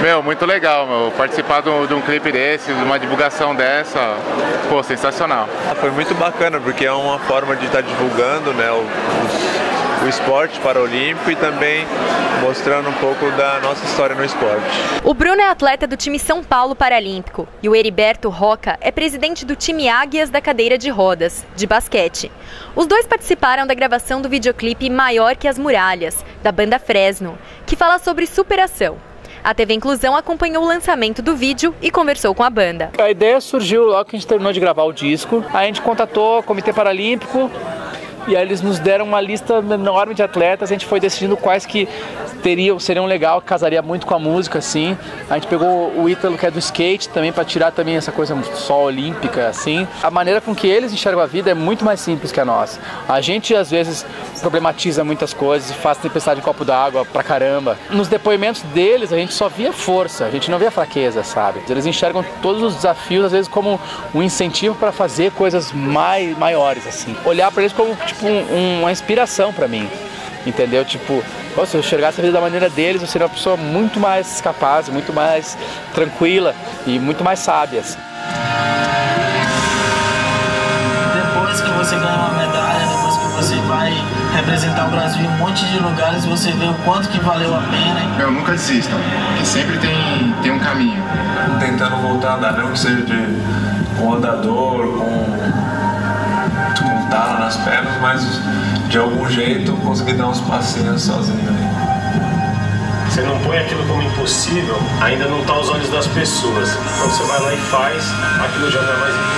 Meu, muito legal, meu. Participar de um clipe desse, de uma divulgação dessa, pô, sensacional. Foi muito bacana, porque é uma forma de estar divulgando, né, os o esporte paralímpico e também mostrando um pouco da nossa história no esporte. O Bruno é atleta do time São Paulo Paralímpico e o Heriberto Roca é presidente do time Águias da cadeira de rodas, de basquete. Os dois participaram da gravação do videoclipe Maior que as Muralhas, da banda Fresno, que fala sobre superação. A TV Inclusão acompanhou o lançamento do vídeo e conversou com a banda. A ideia surgiu logo que a gente terminou de gravar o disco. A gente contatou o Comitê Paralímpico, e aí eles nos deram uma lista enorme de atletas, a gente foi decidindo quais que teriam, seriam legal, casaria muito com a música, assim. A gente pegou o Ítalo, que é do skate, também para tirar também essa coisa só olímpica, assim. A maneira com que eles enxergam a vida é muito mais simples que a nossa. A gente, às vezes, problematiza muitas coisas e faz tempestade de copo d'água pra caramba. Nos depoimentos deles, a gente só via força, a gente não via fraqueza, sabe? Eles enxergam todos os desafios, às vezes, como um incentivo para fazer coisas mai, maiores, assim. Olhar para eles como, tipo, um, uma inspiração para mim, entendeu? Tipo, se eu enxergasse a vida da maneira deles, eu seria uma pessoa muito mais capaz, muito mais tranquila e muito mais sábia. Depois que você ganha uma medalha, depois que você vai representar o Brasil em um monte de lugares, você vê o quanto que valeu a pena. Hein? Eu nunca desistam, que sempre tem, tem um caminho. Tentando voltar a andar, não que seja de, com andador, com nas pernas, mas de algum jeito conseguir dar uns passinhos sozinho aí. Você não põe aquilo como impossível, ainda não está aos olhos das pessoas. Quando você vai lá e faz, aquilo já não é mais impossível.